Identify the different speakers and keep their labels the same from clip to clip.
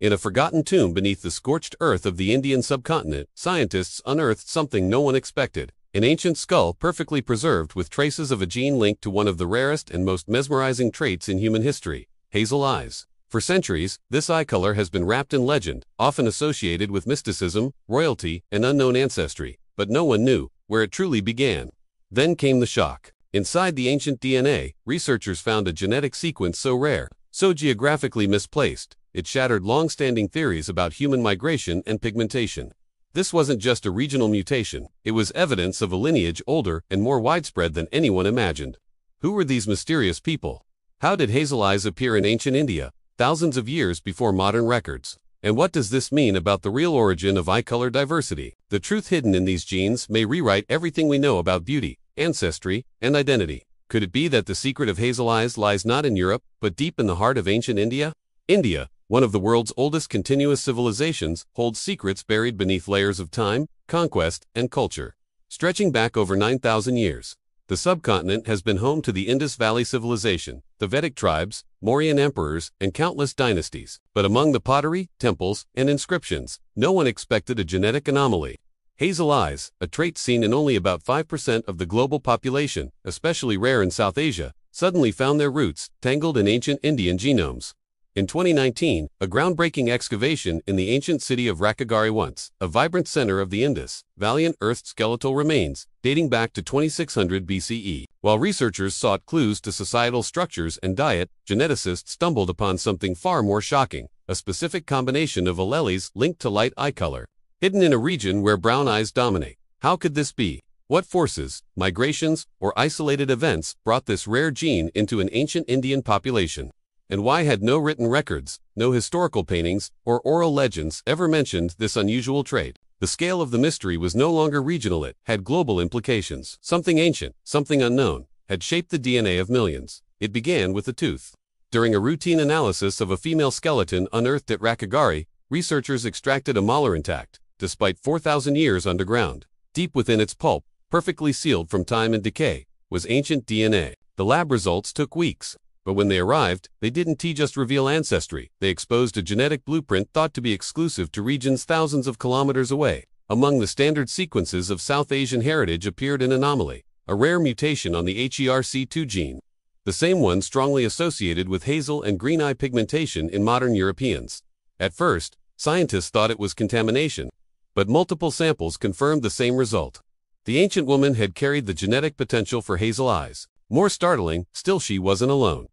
Speaker 1: In a forgotten tomb beneath the scorched earth of the Indian subcontinent, scientists unearthed something no one expected. An ancient skull perfectly preserved with traces of a gene linked to one of the rarest and most mesmerizing traits in human history, hazel eyes. For centuries, this eye color has been wrapped in legend, often associated with mysticism, royalty, and unknown ancestry, but no one knew where it truly began. Then came the shock. Inside the ancient DNA, researchers found a genetic sequence so rare, so geographically misplaced, it shattered long-standing theories about human migration and pigmentation. This wasn't just a regional mutation, it was evidence of a lineage older and more widespread than anyone imagined. Who were these mysterious people? How did hazel eyes appear in ancient India, thousands of years before modern records? And what does this mean about the real origin of eye color diversity? The truth hidden in these genes may rewrite everything we know about beauty, ancestry, and identity. Could it be that the secret of hazel eyes lies not in Europe, but deep in the heart of ancient India? India, one of the world's oldest continuous civilizations, holds secrets buried beneath layers of time, conquest, and culture. Stretching back over 9,000 years, the subcontinent has been home to the Indus Valley Civilization, the Vedic tribes, Mauryan emperors, and countless dynasties. But among the pottery, temples, and inscriptions, no one expected a genetic anomaly. Hazel eyes, a trait seen in only about 5% of the global population, especially rare in South Asia, suddenly found their roots tangled in ancient Indian genomes. In 2019, a groundbreaking excavation in the ancient city of Rakhigarhi once, a vibrant center of the Indus, Valley unearthed skeletal remains dating back to 2600 BCE. While researchers sought clues to societal structures and diet, geneticists stumbled upon something far more shocking, a specific combination of alleles linked to light eye color, hidden in a region where brown eyes dominate. How could this be? What forces, migrations, or isolated events brought this rare gene into an ancient Indian population? And why had no written records, no historical paintings, or oral legends ever mentioned this unusual trait? The scale of the mystery was no longer regional, it had global implications. Something ancient, something unknown, had shaped the DNA of millions. It began with a tooth. During a routine analysis of a female skeleton unearthed at Rakhigarhi, researchers extracted a molar intact, despite 4,000 years underground. Deep within its pulp, perfectly sealed from time and decay, was ancient DNA. The lab results took weeks, but when they arrived, they didn't just reveal ancestry, they exposed a genetic blueprint thought to be exclusive to regions thousands of kilometers away. Among the standard sequences of South Asian heritage appeared an anomaly, a rare mutation on the HERC2 gene, the same one strongly associated with hazel and green eye pigmentation in modern Europeans. At first, scientists thought it was contamination, but multiple samples confirmed the same result. The ancient woman had carried the genetic potential for hazel eyes. More startling, still she wasn't alone.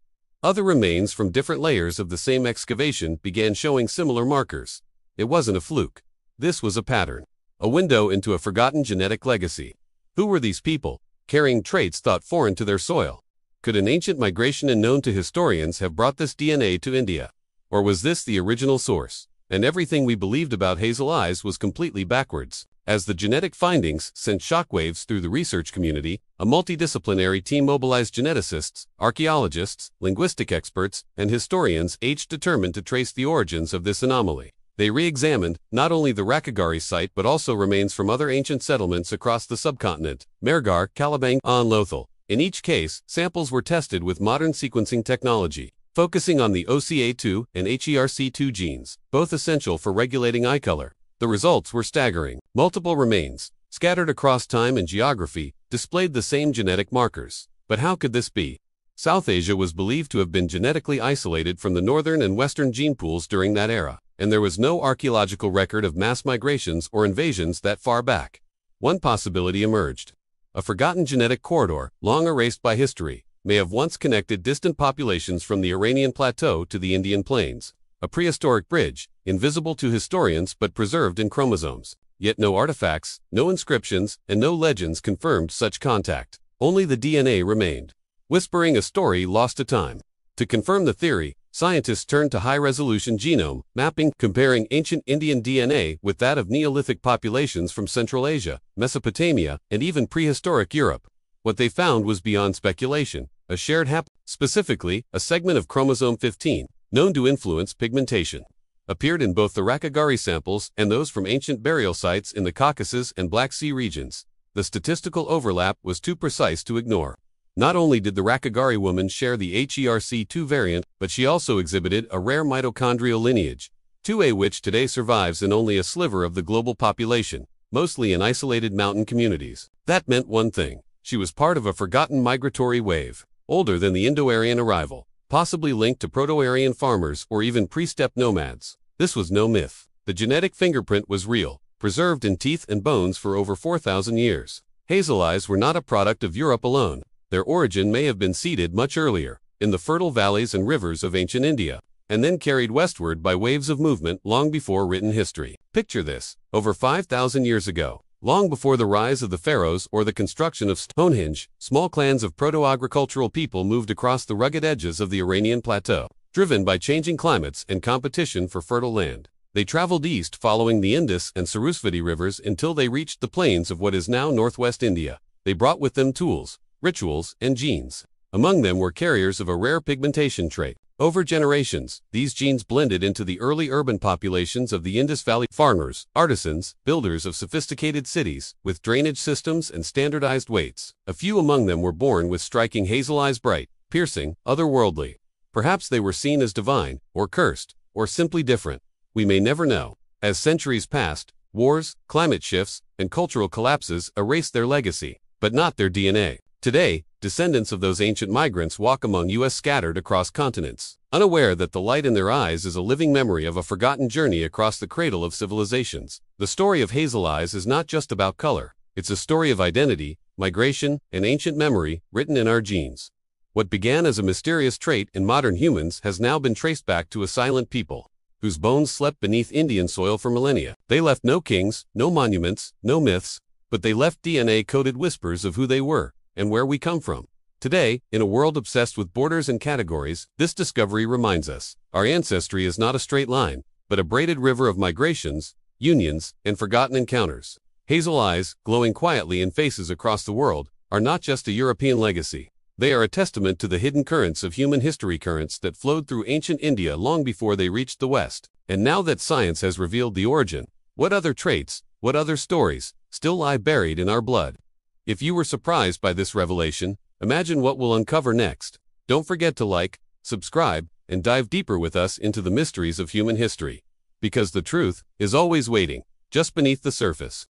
Speaker 1: Other remains from different layers of the same excavation began showing similar markers. It wasn't a fluke. This was a pattern, a window into a forgotten genetic legacy. Who were these people, carrying traits thought foreign to their soil? Could an ancient migration unknown to historians have brought this DNA to India? Or was this the original source, and everything we believed about hazel eyes was completely backwards? As the genetic findings sent shockwaves through the research community, a multidisciplinary team mobilized geneticists, archaeologists, linguistic experts, and historians each determined to trace the origins of this anomaly. They re-examined not only the Rakhigarhi site but also remains from other ancient settlements across the subcontinent, Mehrgarh, Kalibangan, and Lothal. In each case, samples were tested with modern sequencing technology, focusing on the OCA2 and HERC2 genes, both essential for regulating eye color. The results were staggering. Multiple remains, scattered across time and geography, displayed the same genetic markers. But how could this be? South Asia was believed to have been genetically isolated from the northern and western gene pools during that era, and there was no archaeological record of mass migrations or invasions that far back. One possibility emerged. A forgotten genetic corridor, long erased by history, may have once connected distant populations from the Iranian plateau to the Indian plains a prehistoric bridge, invisible to historians but preserved in chromosomes. Yet no artifacts, no inscriptions, and no legends confirmed such contact. Only the DNA remained, whispering a story lost to time. To confirm the theory, scientists turned to high-resolution genome mapping comparing ancient Indian DNA with that of Neolithic populations from Central Asia, Mesopotamia, and even prehistoric Europe. What they found was beyond speculation, a shared hap, specifically, a segment of chromosome 15, known to influence pigmentation, appeared in both the Rakhigarhi samples and those from ancient burial sites in the Caucasus and Black Sea regions. The statistical overlap was too precise to ignore. Not only did the Rakhigarhi woman share the HERC2 variant, but she also exhibited a rare mitochondrial lineage, 2A which today survives in only a sliver of the global population, mostly in isolated mountain communities. That meant one thing. She was part of a forgotten migratory wave, older than the Indo-Aryan arrival, possibly linked to Proto-Aryan farmers or even pre-steppe nomads. This was no myth. The genetic fingerprint was real, preserved in teeth and bones for over 4,000 years. Hazel eyes were not a product of Europe alone. Their origin may have been seeded much earlier, in the fertile valleys and rivers of ancient India, and then carried westward by waves of movement long before written history. Picture this, over 5,000 years ago, long before the rise of the pharaohs or the construction of Stonehenge, small clans of proto-agricultural people moved across the rugged edges of the Iranian plateau, driven by changing climates and competition for fertile land. They traveled east following the Indus and Sarasvati rivers until they reached the plains of what is now northwest India. They brought with them tools, rituals, and genes. Among them were carriers of a rare pigmentation trait. Over generations, these genes blended into the early urban populations of the Indus Valley farmers, artisans, builders of sophisticated cities, with drainage systems and standardized weights. A few among them were born with striking hazel eyes bright, piercing, otherworldly. Perhaps they were seen as divine, or cursed, or simply different. We may never know. As centuries passed, wars, climate shifts, and cultural collapses erased their legacy, but not their DNA. Today, descendants of those ancient migrants walk among U.S. scattered across continents, unaware that the light in their eyes is a living memory of a forgotten journey across the cradle of civilizations. The story of hazel eyes is not just about color, it's a story of identity, migration, and ancient memory written in our genes. What began as a mysterious trait in modern humans has now been traced back to a silent people whose bones slept beneath Indian soil for millennia. They left no kings, no monuments, no myths, but they left DNA coded whispers of who they were and where we come from. Today, in a world obsessed with borders and categories, this discovery reminds us our ancestry is not a straight line, but a braided river of migrations, unions, and forgotten encounters. Hazel eyes, glowing quietly in faces across the world, are not just a European legacy. They are a testament to the hidden currents of human history currents that flowed through ancient India long before they reached the West. And now that science has revealed the origin, what other traits, what other stories, still lie buried in our blood? If you were surprised by this revelation, imagine what we'll uncover next. Don't forget to like, subscribe, and dive deeper with us into the mysteries of human history. Because the truth is always waiting, just beneath the surface.